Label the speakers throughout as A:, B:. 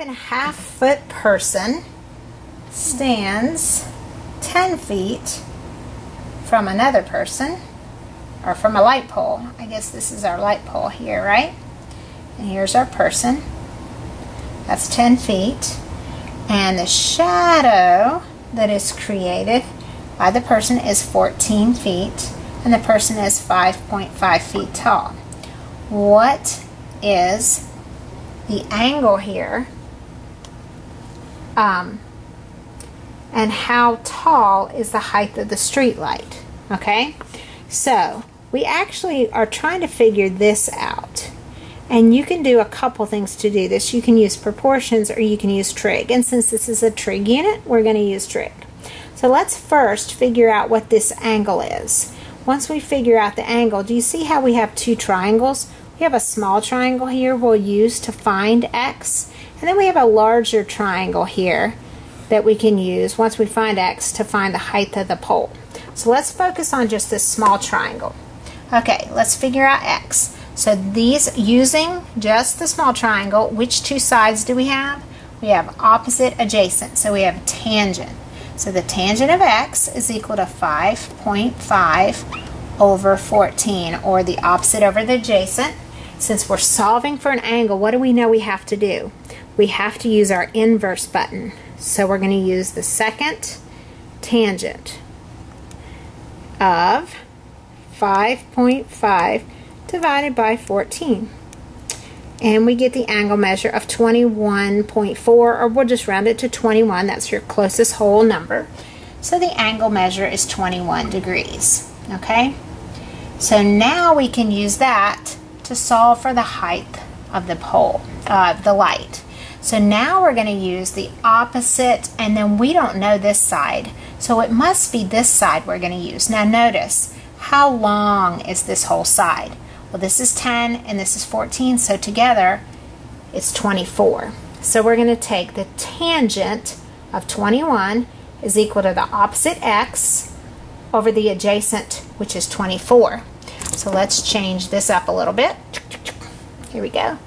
A: and a half foot person stands 10 feet from another person or from a light pole. I guess this is our light pole here, right? And here's our person. That's 10 feet. And the shadow that is created by the person is 14 feet. And the person is 5.5 feet tall. What is the angle here? Um, and how tall is the height of the street light? Okay? So, we actually are trying to figure this out. And you can do a couple things to do this. You can use proportions or you can use trig. And since this is a trig unit, we're going to use trig. So let's first figure out what this angle is. Once we figure out the angle, do you see how we have two triangles? We have a small triangle here we'll use to find x. And then we have a larger triangle here that we can use once we find x to find the height of the pole. So let's focus on just this small triangle. Okay, let's figure out x. So these, using just the small triangle, which two sides do we have? We have opposite adjacent, so we have tangent. So the tangent of x is equal to 5.5 over 14, or the opposite over the adjacent. Since we're solving for an angle, what do we know we have to do? We have to use our inverse button. So we're going to use the second tangent of 5.5 divided by 14. And we get the angle measure of 21.4, or we'll just round it to 21. That's your closest whole number. So the angle measure is 21 degrees. Okay? So now we can use that to solve for the height of the pole, uh, the light. So now we're going to use the opposite, and then we don't know this side. So it must be this side we're going to use. Now notice, how long is this whole side? Well, this is 10 and this is 14, so together it's 24. So we're going to take the tangent of 21 is equal to the opposite x over the adjacent, which is 24. So let's change this up a little bit. Here we go.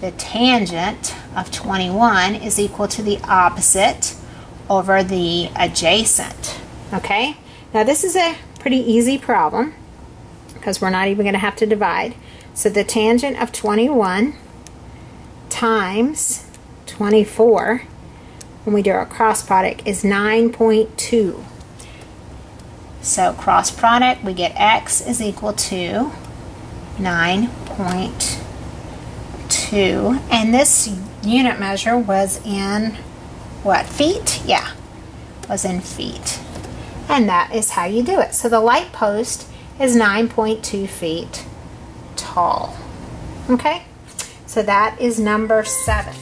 A: The tangent of 21 is equal to the opposite over the adjacent. Okay? Now this is a pretty easy problem because we're not even going to have to divide. So the tangent of 21 times 24 when we do our cross product is 9.2. So cross product, we get x is equal to 9.2. And this unit measure was in what, feet? Yeah, was in feet. And that is how you do it. So the light post is 9.2 feet tall. Okay? So that is number seven.